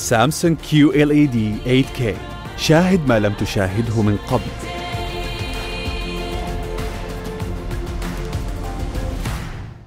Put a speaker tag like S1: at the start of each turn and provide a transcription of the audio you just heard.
S1: سامسونج QLED 8K شاهد ما لم تشاهده من قبل.